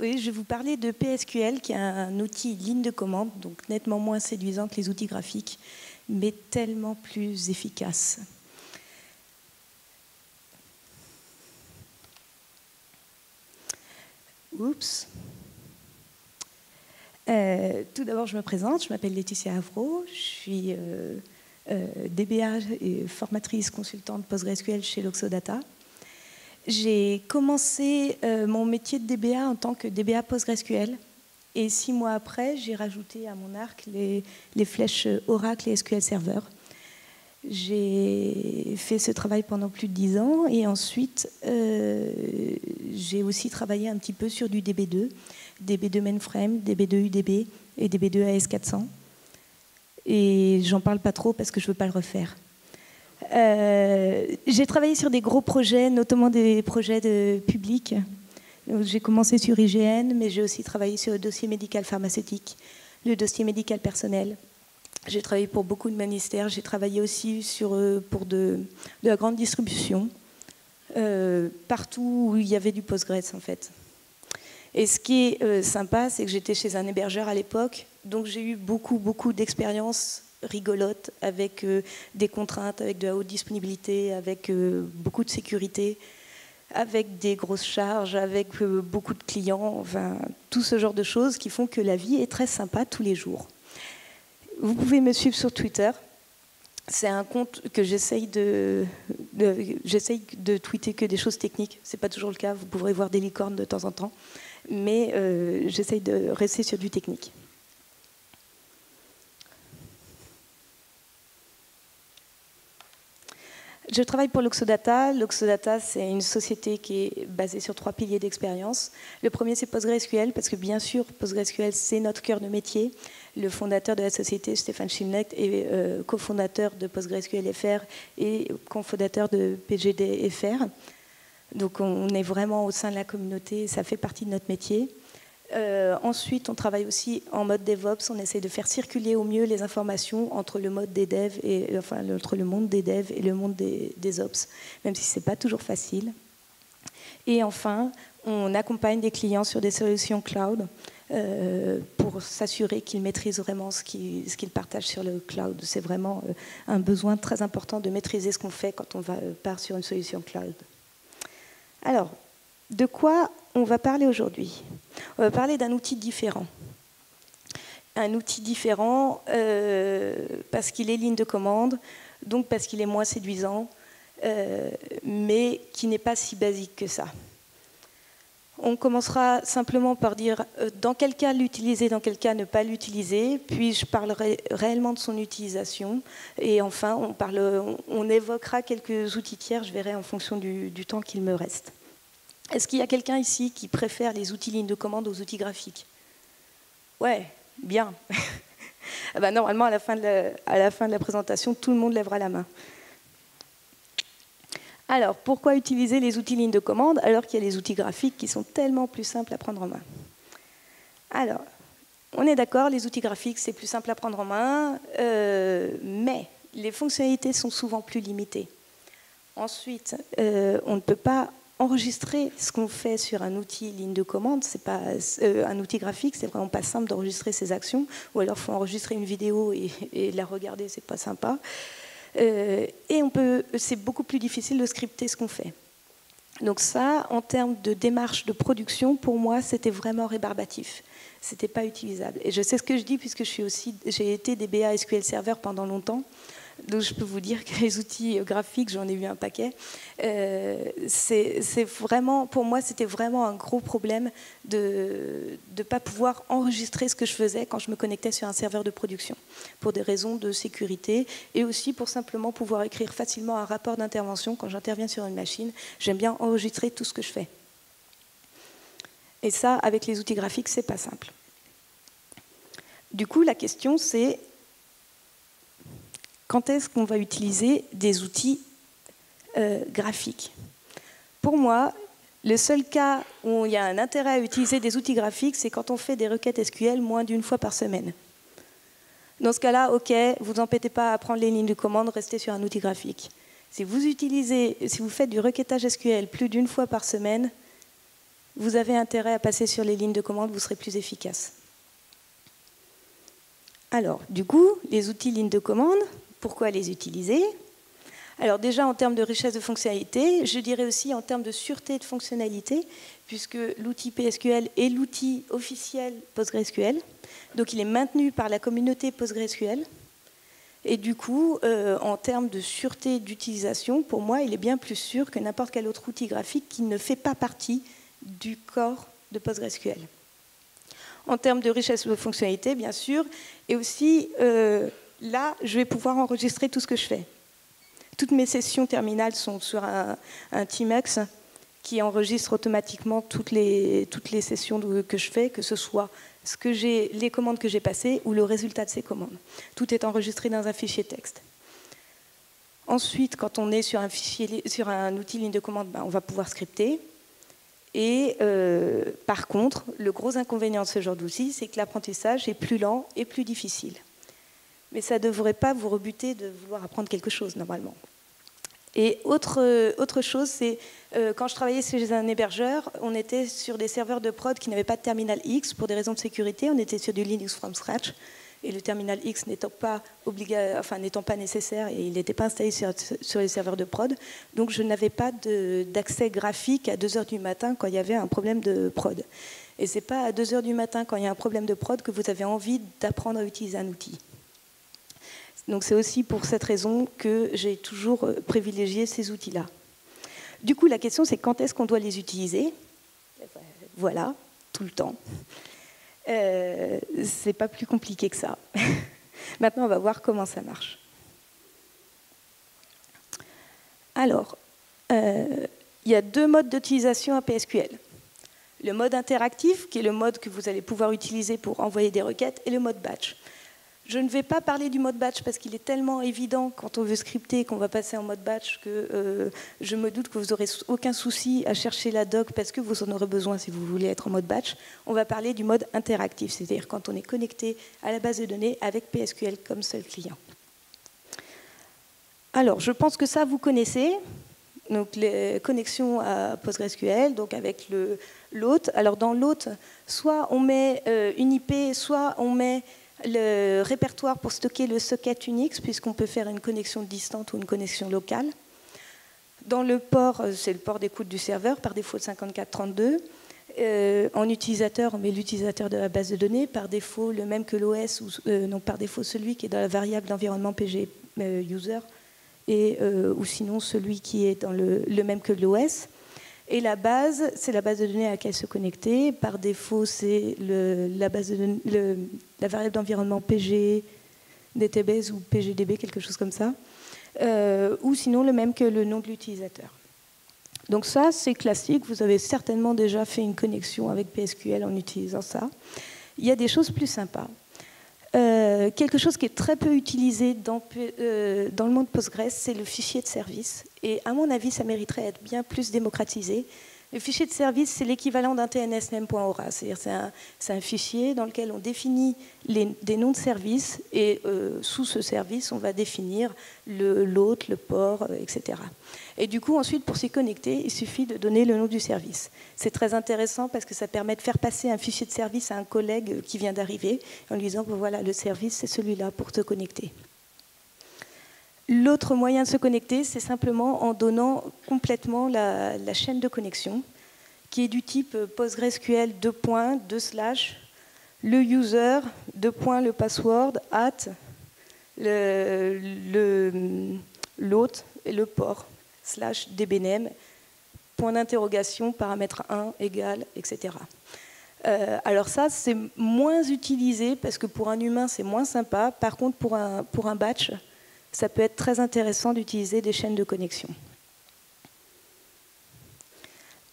oui, je vais vous parler de PSQL, qui est un outil ligne de commande, donc nettement moins séduisant que les outils graphiques, mais tellement plus efficace. Oups. Euh, tout d'abord, je me présente. Je m'appelle Laetitia Avro. Je suis euh, euh, DBA et formatrice consultante PostgreSQL chez Loxodata. J'ai commencé mon métier de DBA en tant que DBA PostgreSQL. Et six mois après, j'ai rajouté à mon arc les, les flèches Oracle et SQL Server. J'ai fait ce travail pendant plus de dix ans et ensuite euh, j'ai aussi travaillé un petit peu sur du DB2, DB2 mainframe, DB2 UDB et DB2 AS400. Et j'en parle pas trop parce que je veux pas le refaire. Euh, j'ai travaillé sur des gros projets, notamment des projets de publics. J'ai commencé sur IGN, mais j'ai aussi travaillé sur le dossier médical pharmaceutique, le dossier médical personnel, j'ai travaillé pour beaucoup de ministères. J'ai travaillé aussi sur, euh, pour de, la grande distribution, euh, partout où il y avait du Postgres en fait. Et ce qui est sympa, c'est que j'étais chez un hébergeur à l'époque, donc j'ai eu beaucoup, beaucoup d'expériences rigolotes avec des contraintes, avec de la haute disponibilité, avec beaucoup de sécurité, avec des grosses charges, avec beaucoup de clients, enfin tout ce genre de choses qui font que la vie est très sympa tous les jours. Vous pouvez me suivre sur Twitter. C'est un compte que j'essaye de, j'essaye de tweeter que des choses techniques. C'est pas toujours le cas. Vous pourrez voir des licornes de temps en temps, mais euh, j'essaye de rester sur du technique. Je travaille pour Loxodata. Loxodata, c'est une société qui est basée sur trois piliers d'expérience. Le premier, c'est PostgreSQL, parce que bien sûr, PostgreSQL, c'est notre cœur de métier. Le fondateur de la société, Stéphane Schimlecht, est euh, cofondateur de PostgreSQL FR et cofondateur de PGD FR. Donc on est vraiment au sein de la communauté, ça fait partie de notre métier. Euh, ensuite, on travaille aussi en mode DevOps. On essaie de faire circuler au mieux les informations entre le mode des devs et enfin entre le monde des devs et le monde des, ops, même si c'est pas toujours facile. Et enfin, on accompagne des clients sur des solutions cloud euh, pour s'assurer qu'ils maîtrisent vraiment ce qu'ils partagent sur le cloud. C'est vraiment euh, un besoin très important de maîtriser ce qu'on fait quand on va, part sur une solution cloud. Alors, de quoi on va parler aujourd'hui On va parler d'un outil différent. Un outil différent euh, parce qu'il est ligne de commande, donc parce qu'il est moins séduisant, euh, mais qui n'est pas si basique que ça. On commencera simplement par dire euh, dans quel cas l'utiliser, dans quel cas ne pas l'utiliser, puis je parlerai réellement de son utilisation, et enfin on, évoquera quelques outils tiers, je verrai en fonction du temps qu'il me reste. Est-ce qu'il y a quelqu'un ici qui préfère les outils lignes de commande aux outils graphiques Ouais, bien. ah ben, normalement, à la, fin de la, à la fin de la présentation, tout le monde lèvera la main. Alors, pourquoi utiliser les outils lignes de commande alors qu'il y a les outils graphiques qui sont tellement plus simples à prendre en main? Alors, on est d'accord, les outils graphiques, c'est plus simple à prendre en main, euh, mais les fonctionnalités sont souvent plus limitées. Ensuite, euh, on ne peut pas enregistrer ce qu'on fait sur un outil ligne de commande, c'est pas euh, un outil graphique, c'est vraiment pas simple d'enregistrer ses actions, ou alors faut enregistrer une vidéo et, la regarder, c'est pas sympa. Euh, et on peut, c'est beaucoup plus difficile de scripter ce qu'on fait. Donc ça, en termes de démarche de production, pour moi, c'était vraiment rébarbatif. C'était pas utilisable. Et je sais ce que je dis puisque je suis aussi, j'ai été DBA SQL Server pendant longtemps. Donc je peux vous dire que les outils graphiques, j'en ai vu un paquet. Euh, c'est vraiment, pour moi, c'était vraiment un gros problème de ne pas pouvoir enregistrer ce que je faisais quand je me connectais sur un serveur de production, pour des raisons de sécurité et aussi pour simplement pouvoir écrire facilement un rapport d'intervention quand j'interviens sur une machine. J'aime bien enregistrer tout ce que je fais. Et ça, avec les outils graphiques, c'est pas simple. Du coup, la question, c'est quand est-ce qu'on va utiliser des outils euh, graphiques? Pour moi, le seul cas où il y a un intérêt à utiliser des outils graphiques, c'est quand on fait des requêtes SQL moins d'une fois par semaine. Dans ce cas-là, OK, vous embêtez pas à prendre les lignes de commande, restez sur un outil graphique. Si vous utilisez, si vous faites du requêtage SQL plus d'une fois par semaine, vous avez intérêt à passer sur les lignes de commande, vous serez plus efficace. Alors, du coup, les outils lignes de commande, pourquoi les utiliser alors déjà en termes de richesse de fonctionnalité, je dirais aussi en termes de sûreté de fonctionnalité, puisque l'outil PSQL est l'outil officiel PostgreSQL, donc il est maintenu par la communauté PostgreSQL. Et du coup, euh, en termes de sûreté d'utilisation, pour moi, il est bien plus sûr que n'importe quel autre outil graphique qui ne fait pas partie du corps de PostgreSQL. En termes de richesse de fonctionnalité, bien sûr, et aussi euh, là, je vais pouvoir enregistrer tout ce que je fais. Toutes mes sessions terminales sont sur un, un Tmex qui enregistre automatiquement toutes les, sessions que je fais, que ce soit les commandes que j'ai passées ou le résultat de ces commandes. Tout est enregistré dans un fichier texte. Ensuite, quand on est sur un, fichier, sur un outil ligne de commande, ben, on va pouvoir scripter. Et euh, par contre, le gros inconvénient de ce genre d'outil, c'est que l'apprentissage est plus lent et plus difficile. Mais ça ne devrait pas vous rebuter de vouloir apprendre quelque chose normalement. Et autre, autre chose, c'est euh, quand je travaillais chez un hébergeur, on était sur des serveurs de prod qui n'avaient pas de terminal X pour des raisons de sécurité. On était sur du Linux from scratch. Et le terminal X n'étant pas, enfin, pas nécessaire et il n'était pas installé sur, les serveurs de prod. Donc je n'avais pas d'accès graphique à 2 heures du matin quand il y avait un problème de prod. Et ce n'est pas à 2 heures du matin quand il y a un problème de prod que vous avez envie d'apprendre à utiliser un outil. Donc c'est aussi pour cette raison que j'ai toujours euh, privilégié ces outils-là. Du coup, la question c'est quand est-ce qu'on doit les utiliser? Voilà, tout le temps. Euh, c'est pas plus compliqué que ça. Maintenant, on va voir comment ça marche. Alors, euh, il y a deux modes d'utilisation à PSQL. Le mode interactif, qui est le mode que vous allez pouvoir utiliser pour envoyer des requêtes, et le mode batch. Je ne vais pas parler du mode batch parce qu'il est tellement évident quand on veut scripter qu'on va passer en mode batch que euh, je me doute que vous n'aurez aucun souci à chercher la doc parce que vous en aurez besoin si vous voulez être en mode batch. On va parler du mode interactif, c'est-à-dire quand on est connecté à la base de données avec PSQL comme seul client. Alors, je pense que ça, vous connaissez. Donc, les connexions à PostgreSQL, donc avec l'hôte. Alors, dans l'hôte, soit on met euh, une IP, soit on met le répertoire pour stocker le socket Unix, puisqu'on peut faire une connexion distante ou une connexion locale. Dans le port, euh, c'est le port d'écoute du serveur, par défaut de 5432. Euh, en utilisateur, on met l'utilisateur de la base de données, par défaut le même que l'OS, ou euh, par défaut celui qui est dans la variable d'environnement PG user, et, ou sinon celui qui est dans le, le même que l'OS. Et la base, c'est la base de données à laquelle se connecter. Par défaut, c'est la, variable d'environnement PG, DTBs ou PGDB, quelque chose comme ça. Euh, ou sinon le même que le nom de l'utilisateur. Donc ça, c'est classique. Vous avez certainement déjà fait une connexion avec PSQL en utilisant ça. Il y a des choses plus sympas. Euh, quelque chose qui est très peu utilisé dans, euh, dans le monde Postgres, c'est le fichier de service. Et à mon avis, ça mériterait d'être bien plus démocratisé. Le fichier de service, c'est l'équivalent d'un TNSNAME.aura. C'est-à-dire c'est un, fichier dans lequel on définit des noms de services et euh, sous ce service, on va définir l'hôte, le, port, etc. Et du coup, ensuite, pour s'y connecter, il suffit de donner le nom du service. C'est très intéressant parce que ça permet de faire passer un fichier de service à un collègue qui vient d'arriver en lui disant, voilà, le service, c'est celui-là pour te connecter. L'autre moyen de se connecter, c'est simplement en donnant complètement la, chaîne de connexion, qui est du type PostgreSQL 2 2 slash, le user, 2 le password, at, l'hôte et le port, slash dbname, point d'interrogation, paramètre 1 égal, etc. Euh, alors ça, c'est moins utilisé parce que pour un humain, c'est moins sympa. Par contre, pour un, pour un batch, ça peut être très intéressant d'utiliser des chaînes de connexion.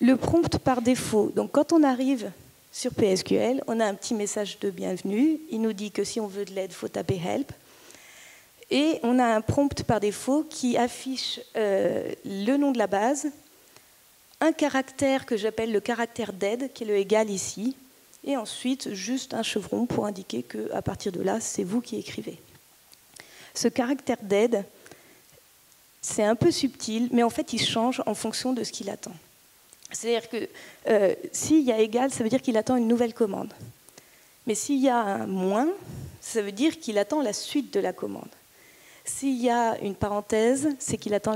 Le prompt par défaut. Donc, quand on arrive sur PSQL, on a un petit message de bienvenue. Il nous dit que si on veut de l'aide, il faut taper help. Et on a un prompt par défaut qui affiche euh, le nom de la base, un caractère que j'appelle le caractère d'aide, qui est le égal ici, et ensuite juste un chevron pour indiquer qu'à partir de là, c'est vous qui écrivez. Ce caractère d'aide, c'est un peu subtil, mais en fait, il change en fonction de ce qu'il attend. C'est-à-dire que s'il y a égal, ça veut dire qu'il attend une nouvelle commande. Mais s'il y a un moins, ça veut dire qu'il attend la suite de la commande. S'il y a une parenthèse, c'est qu'il attend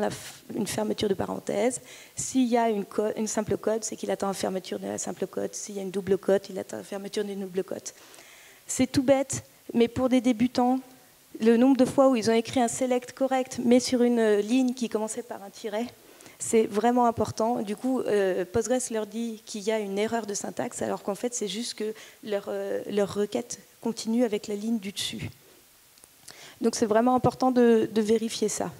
une fermeture de parenthèse. S'il y a une, simple code, c'est qu'il attend la fermeture de la simple code. S'il y a une double cote, il attend la fermeture d'une double cote. C'est tout bête, mais pour des débutants, le nombre de fois où ils ont écrit un select correct, mais sur une ligne qui commençait par un tiret, c'est vraiment important. Du coup, euh, Postgres leur dit qu'il y a une erreur de syntaxe, alors qu'en fait, c'est juste que leur, euh, leur requête continue avec la ligne du dessus. Donc c'est vraiment important de, vérifier ça.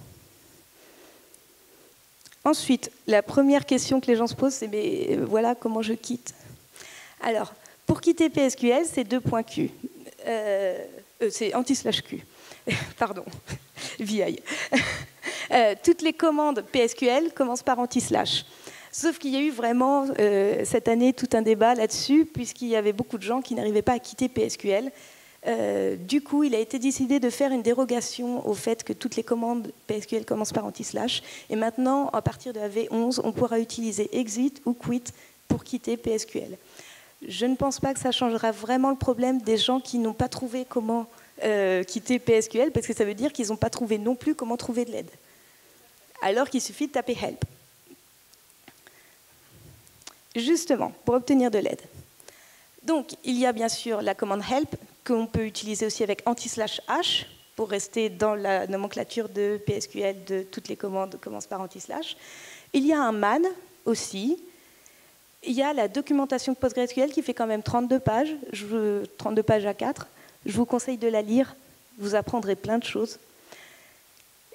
Ensuite, la première question que les gens se posent, c'est mais euh, voilà comment je quitte. Alors, pour quitter PSQL, c'est deux points Q. Euh, euh, c'est anti-slash Q. Pardon, VI. toutes les commandes PSQL commencent par anti-slash. Sauf qu'il y a eu vraiment cette année tout un débat là-dessus, puisqu'il y avait beaucoup de gens qui n'arrivaient pas à quitter PSQL euh, du coup, il a été décidé de faire une dérogation au fait que toutes les commandes PSQL commencent par anti-slash. Et maintenant, à partir de la V11, on pourra utiliser exit ou quit pour quitter PSQL. Je ne pense pas que ça changera vraiment le problème des gens qui n'ont pas trouvé comment euh, quitter PSQL, parce que ça veut dire qu'ils n'ont pas trouvé non plus comment trouver de l'aide. Alors qu'il suffit de taper help. Justement, pour obtenir de l'aide. Donc, il y a bien sûr la commande help qu'on peut utiliser aussi avec anti-slash-h pour rester dans la nomenclature de PSQL de toutes les commandes commencent par anti-slash. Il y a un man aussi. Il y a la documentation de PostgreSQL qui fait quand même 32 pages, 32 pages à 4. Je vous conseille de la lire, vous apprendrez plein de choses.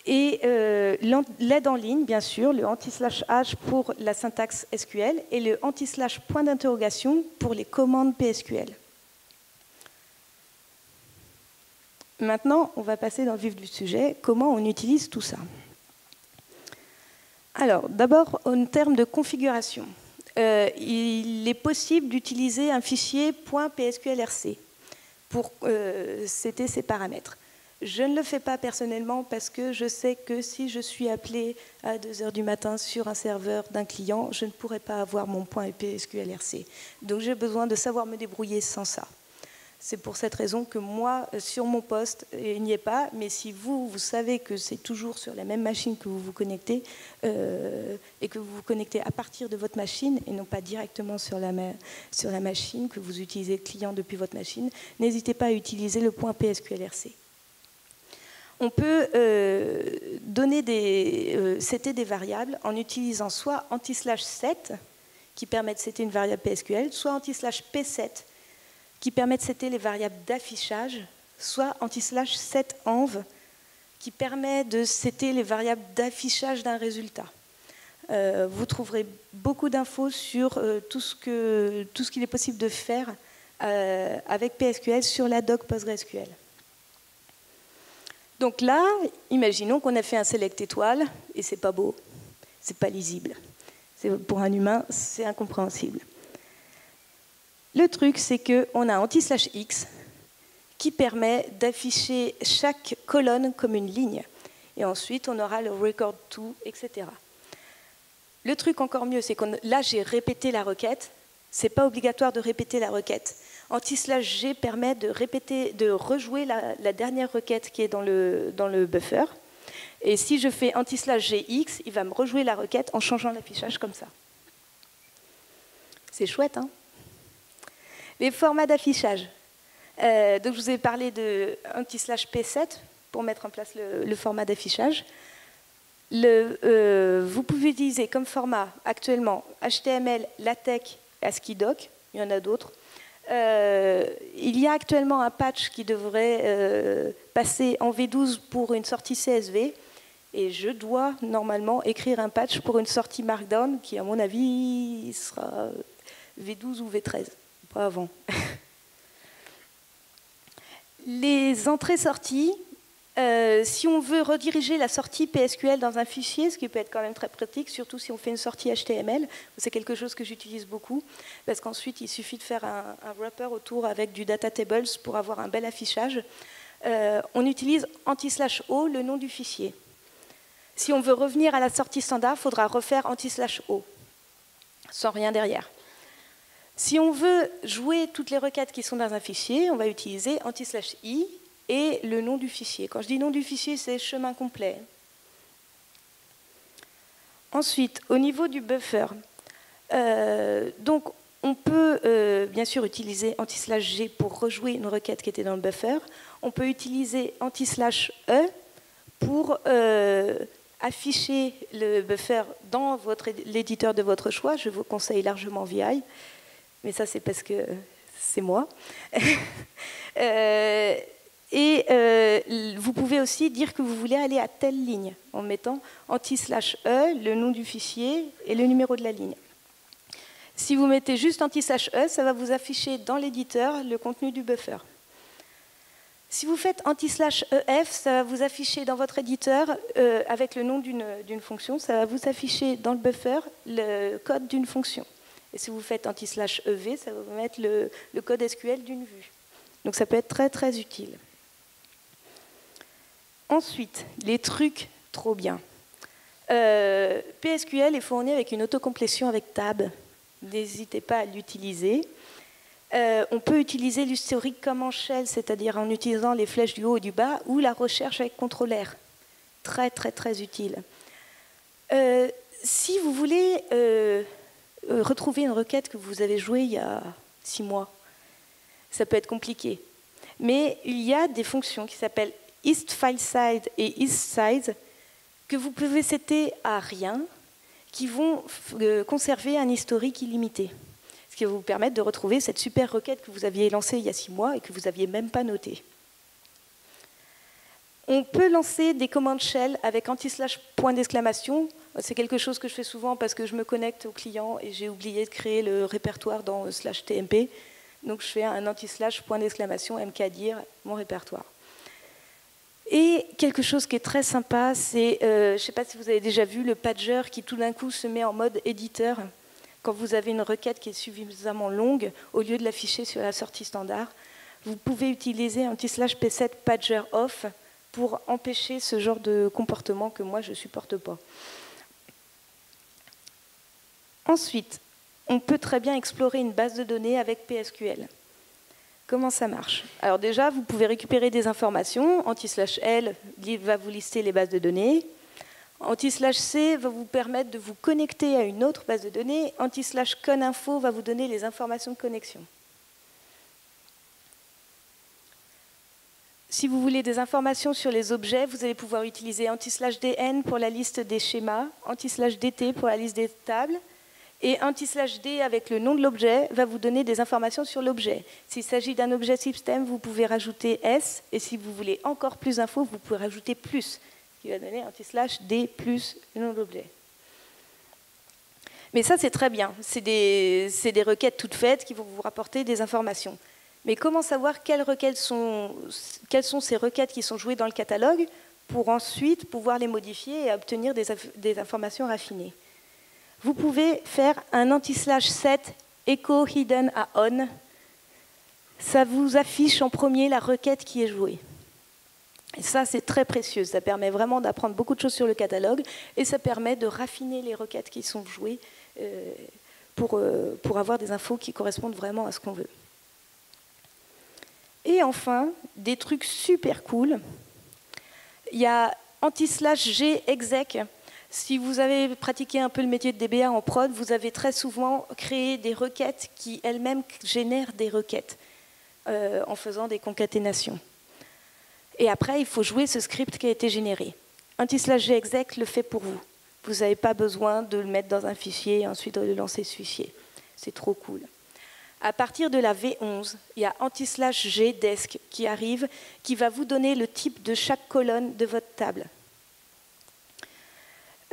Et euh, l'aide en ligne, bien sûr, le anti-slash h pour la syntaxe SQL et le anti-slash point d'interrogation pour les commandes PSQL. Maintenant, on va passer dans le vif du sujet, comment on utilise tout ça. Alors, d'abord, en termes de configuration, euh, il est possible d'utiliser un fichier .psqlrc pour euh, citer ces paramètres. Je ne le fais pas personnellement parce que je sais que si je suis appelé à 2 heures du matin sur un serveur d'un client, je ne pourrai pas avoir mon point .psqlrc. Donc j'ai besoin de savoir me débrouiller sans ça. C'est pour cette raison que moi, euh, sur mon poste, il n'y est pas. Mais si vous, vous savez que c'est toujours sur la même machine que vous vous connectez euh, et que vous vous connectez à partir de votre machine et non pas directement sur la, sur la machine que vous utilisez client depuis votre machine, n'hésitez pas à utiliser le point PSQLRC. On peut euh, donner des, setter des variables en utilisant soit anti-set qui permet de setter une variable PSQL, soit anti-p7 qui permet de setter les variables d'affichage, soit anti-slash setEnv qui permet de setter les variables d'affichage d'un résultat. Euh, vous trouverez beaucoup d'infos sur euh, tout ce qu'il est possible de faire euh, avec PSQL sur la doc PostgreSQL. Donc là, imaginons qu'on a fait un select étoile et c'est pas beau, c'est pas lisible. Pour un humain, c'est incompréhensible. Le truc, c'est qu'on a anti-x qui permet d'afficher chaque colonne comme une ligne. Et ensuite, on aura le record to, etc. Le truc encore mieux, c'est que là, j'ai répété la requête. Ce n'est pas obligatoire de répéter la requête. Anti-g permet de, répéter, de rejouer la, dernière requête qui est dans le, dans le buffer. Et si je fais anti-gx, il va me rejouer la requête en changeant l'affichage comme ça. C'est chouette, hein? Les formats d'affichage. Euh, donc je vous ai parlé de anti-slash P7 pour mettre en place le, format d'affichage. Euh, vous pouvez utiliser comme format actuellement HTML, LaTeX, ASCII-Doc, il y en a d'autres. Euh, il y a actuellement un patch qui devrait passer en V12 pour une sortie CSV. Et je dois normalement écrire un patch pour une sortie Markdown qui, à mon avis, sera V12 ou V13 avant. Les entrées-sorties, euh, si on veut rediriger la sortie PSQL dans un fichier, ce qui peut être quand même très pratique, surtout si on fait une sortie HTML, c'est quelque chose que j'utilise beaucoup, parce qu'ensuite il suffit de faire un, wrapper autour avec du data tables pour avoir un bel affichage. Euh, on utilise anti-o, le nom du fichier. Si on veut revenir à la sortie standard, il faudra refaire anti-o. sans rien derrière. Si on veut jouer toutes les requêtes qui sont dans un fichier, on va utiliser anti-i et le nom du fichier. Quand je dis nom du fichier, c'est chemin complet. Ensuite, au niveau du buffer, euh, on peut euh, bien sûr utiliser anti-g pour rejouer une requête qui était dans le buffer. On peut utiliser anti-e pour euh, afficher le buffer dans l'éditeur de votre choix. Je vous conseille largement VI mais ça c'est parce que c'est moi. Euh, et euh, vous pouvez aussi dire que vous voulez aller à telle ligne en mettant anti-e, le nom du fichier et le numéro de la ligne. Si vous mettez juste anti-e, ça va vous afficher dans l'éditeur le contenu du buffer. Si vous faites anti-ef, ça va vous afficher dans votre éditeur euh, avec le nom d'une fonction, ça va vous afficher dans le buffer le code d'une fonction. Et si vous faites anti-ev, ça va vous mettre le, code SQL d'une vue. Donc ça peut être très très utile. Ensuite, les trucs trop bien. Euh, PSQL est fourni avec une autocomplétion avec tab. N'hésitez pas à l'utiliser. Euh, on peut utiliser l'historique comme en shell, c'est-à-dire en utilisant les flèches du haut et du bas, ou la recherche avec CTRL R. Très très très utile. Euh, si vous voulez euh, retrouver une requête que vous avez jouée il y a six mois. Ça peut être compliqué. Mais il y a des fonctions qui s'appellent isFileSide et isSize que vous pouvez setter à rien, qui vont euh, conserver un historique illimité. Ce qui va vous permettre de retrouver cette super requête que vous aviez lancée il y a six mois et que vous n'aviez même pas notée. On peut lancer des commandes shell avec anti-slash point d'exclamation. C'est quelque chose que je fais souvent parce que je me connecte au client et j'ai oublié de créer le répertoire dans slash TMP. Donc je fais un anti-slash point d'exclamation mkdir mon répertoire. Et quelque chose qui est très sympa, c'est, euh, je ne sais pas si vous avez déjà vu le pager qui tout d'un coup se met en mode éditeur. Quand vous avez une requête qui est suffisamment longue, au lieu de l'afficher sur la sortie standard, vous pouvez utiliser anti-slash p7 pager off pour empêcher ce genre de comportement que moi je ne supporte pas. Ensuite, on peut très bien explorer une base de données avec PSQL. Comment ça marche? Alors déjà, vous pouvez récupérer des informations. Anti-L va vous lister les bases de données. Anti-C va vous permettre de vous connecter à une autre base de données. Anti-Coninfo va vous donner les informations de connexion. Si vous voulez des informations sur les objets, vous allez pouvoir utiliser anti-dn pour la liste des schémas, anti-dt pour la liste des tables, et anti-d avec le nom de l'objet va vous donner des informations sur l'objet. S'il s'agit d'un objet système, vous pouvez rajouter S, et si vous voulez encore plus d'infos, vous pouvez rajouter plus, qui va donner anti-d plus le nom de l'objet. Mais ça, c'est très bien. C'est des, des requêtes toutes faites qui vont vous rapporter des informations. Mais comment savoir quelles sont ces requêtes qui sont jouées dans le catalogue pour ensuite pouvoir les modifier et obtenir des, informations raffinées? Vous pouvez faire un anti-slash set echo hidden à on. Ça vous affiche en premier la requête qui est jouée. Et ça, c'est très précieux. Ça permet vraiment d'apprendre beaucoup de choses sur le catalogue et ça permet de raffiner les requêtes qui sont jouées euh, pour, euh, pour avoir des infos qui correspondent vraiment à ce qu'on veut. Et enfin, des trucs super cool. Il y a anti-g exec. Si vous avez pratiqué un peu le métier de DBA en prod, vous avez très souvent créé des requêtes qui elles-mêmes génèrent des requêtes euh, en faisant des concaténations. Et après, il faut jouer ce script qui a été généré. Anti-g exec le fait pour vous. Vous n'avez pas besoin de le mettre dans un fichier et ensuite de lancer ce fichier. C'est trop cool. À partir de la V11, il y a anti-g desk qui arrive, qui va vous donner le type de chaque colonne de votre table.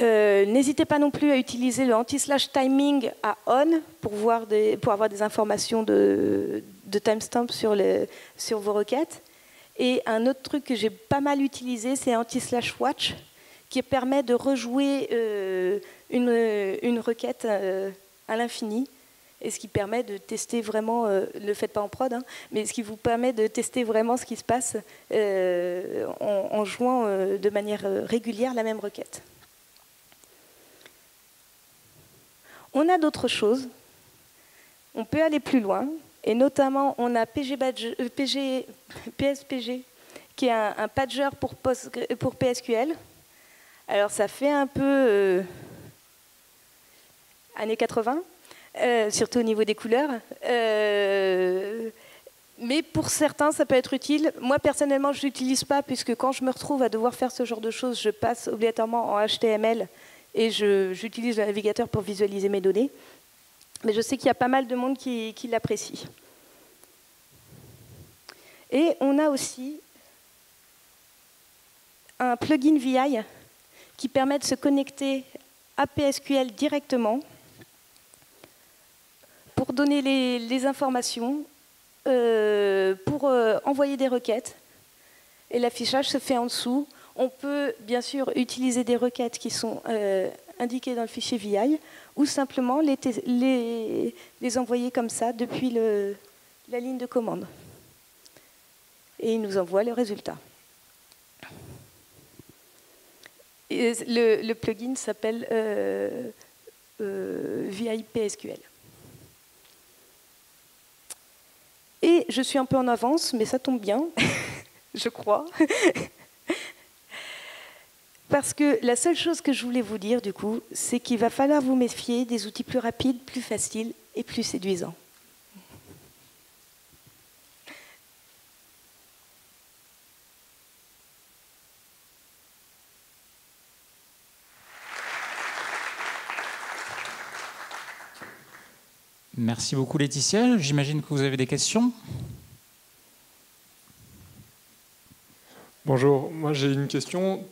Euh, n'hésitez pas non plus à utiliser le anti-timing à on pour, voir pour, avoir des informations de, timestamp sur, vos requêtes. Et un autre truc que j'ai pas mal utilisé, c'est anti-watch qui permet de rejouer euh, une, requête euh, à l'infini et ce qui permet de tester vraiment, ne le faites pas en prod, hein, mais ce qui vous permet de tester vraiment ce qui se passe en, jouant de manière régulière la même requête. On a d'autres choses. On peut aller plus loin. Et notamment, on a PG PG, PSPG, qui est un, patcher pour, PSQL. Alors, ça fait un peu euh, années 80, euh, surtout au niveau des couleurs. Euh, mais pour certains, ça peut être utile. Moi, personnellement, je ne l'utilise pas, puisque quand je me retrouve à devoir faire ce genre de choses, je passe obligatoirement en HTML et j'utilise le navigateur pour visualiser mes données. Mais je sais qu'il y a pas mal de monde qui, l'apprécie. Et on a aussi un plugin VI qui permet de se connecter à PSQL directement pour donner les, informations, euh, pour euh, envoyer des requêtes. Et l'affichage se fait en dessous. On peut bien sûr utiliser des requêtes qui sont euh, indiquées dans le fichier VI ou simplement les, envoyer comme ça depuis la ligne de commande. Et il nous envoie le résultat. le, plugin s'appelle euh, euh, VIPSQL. Et je suis un peu en avance, mais ça tombe bien, je crois. Parce que la seule chose que je voulais vous dire, du coup, c'est qu'il va falloir vous méfier des outils plus rapides, plus faciles et plus séduisants. Merci beaucoup Laetitia. J'imagine que vous avez des questions. Bonjour, moi j'ai une question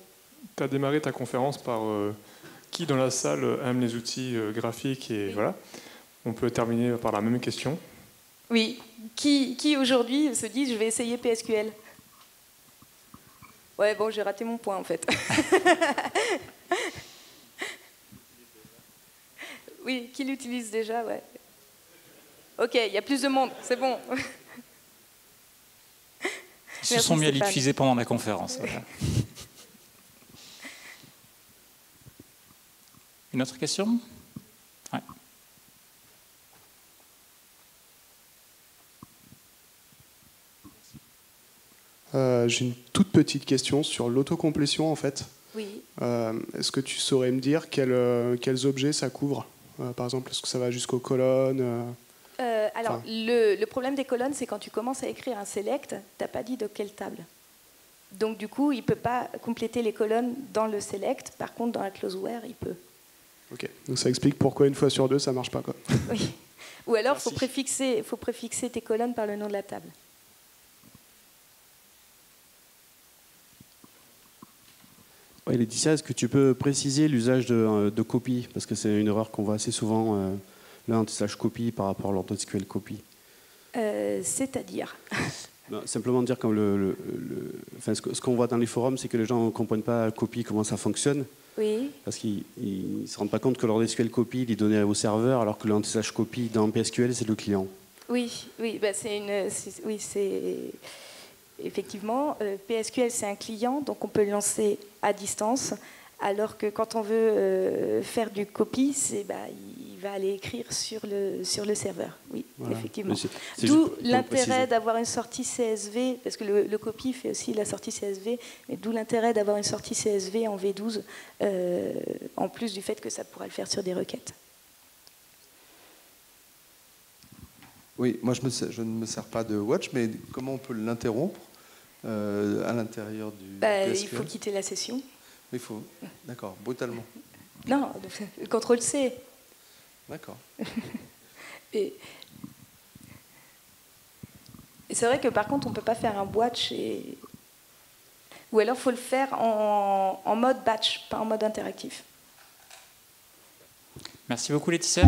tu as démarré ta conférence par euh, qui dans la salle aime les outils euh, graphiques et voilà. On peut terminer par la même question. Oui. Qui, qui aujourd'hui se dit je vais essayer PSQL Ouais, bon, j'ai raté mon point en fait. oui, qui l'utilise déjà, ouais. Ok, il y a plus de monde, c'est bon. Ils se sont mis à l'utiliser pendant la conférence. Une autre question? Euh, J'ai une toute petite question sur l'autocomplétion en fait. Oui. Euh, est-ce que tu saurais me dire euh, quels objets ça couvre? Par exemple, est-ce que ça va jusqu'aux colonnes Alors, le, problème des colonnes, c'est quand tu commences à écrire un select, tu n'as pas dit de quelle table. Donc, du coup, il ne peut pas compléter les colonnes dans le select. Par contre, dans la close where, il peut. Ok, donc ça explique pourquoi une fois sur deux ça marche pas quoi. Oui. Ou alors il faut préfixer, faut préfixer tes colonnes par le nom de la table. Oui, Laetitia, est-ce que tu peux préciser l'usage de, euh, de copie? Parce que c'est une erreur qu'on voit assez souvent, euh, l'anti-slash copie par rapport à l'anti-SQL copie. Euh, c'est-à-dire? Ben, Simplement dire comme le, le, enfin, ce qu'on voit dans les forums, c'est que les gens ne comprennent pas copie, comment ça fonctionne. Parce qu'ils ne se rendent pas compte que leur SQL copy, il est donné au serveur, alors que l'anti-slash copy dans PSQL, c'est le client. Oui, oui, bah c'est une, oui, c'est effectivement euh, PSQL, c'est un client, donc on peut le lancer à distance, alors que quand on veut euh, faire du copy, c'est bah, va aller écrire sur le, sur le serveur. Oui, effectivement. D'où l'intérêt d'avoir une sortie CSV, parce que le, copy fait aussi la sortie CSV, mais d'où l'intérêt d'avoir une sortie CSV en V12, euh, en plus du fait que ça pourra le faire sur des requêtes. Oui, moi je, me je, ne me sers pas de watch, mais comment on peut l'interrompre euh, à l'intérieur du. Bah, il faut quitter la session. Il faut, d'accord, brutalement. Non, contrôle C. D'accord. et, c'est vrai que par contre, on ne peut pas faire un watch et... Ou alors, il faut le faire en, en mode batch, pas en mode interactif. Merci beaucoup, Laetitia.